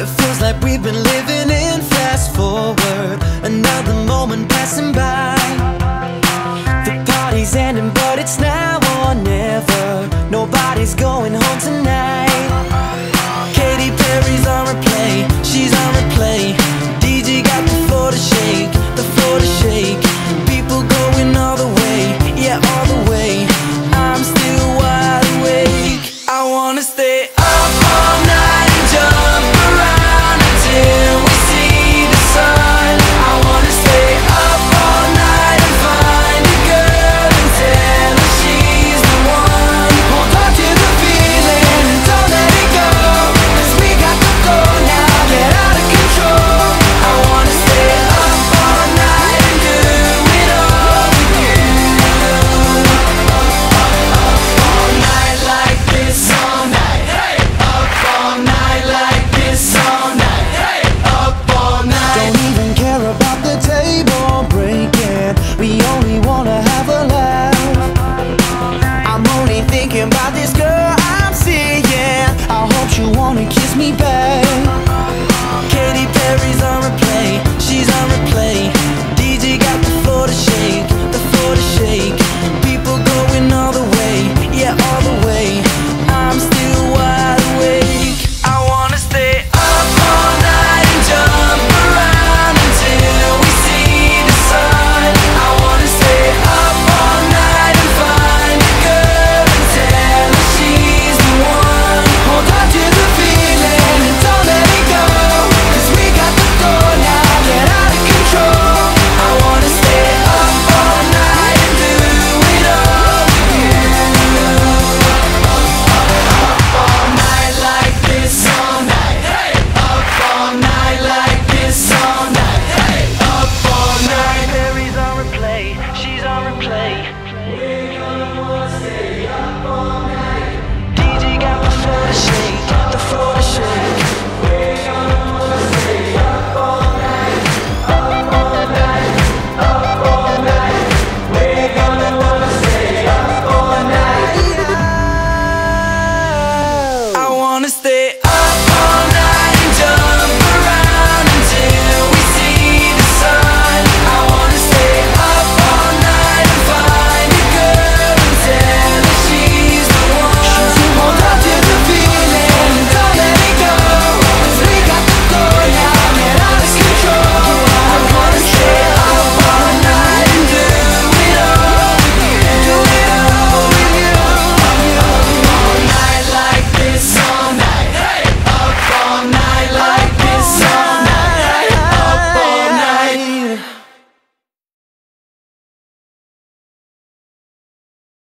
It feels like we've been living in fast forward. Another moment passing by.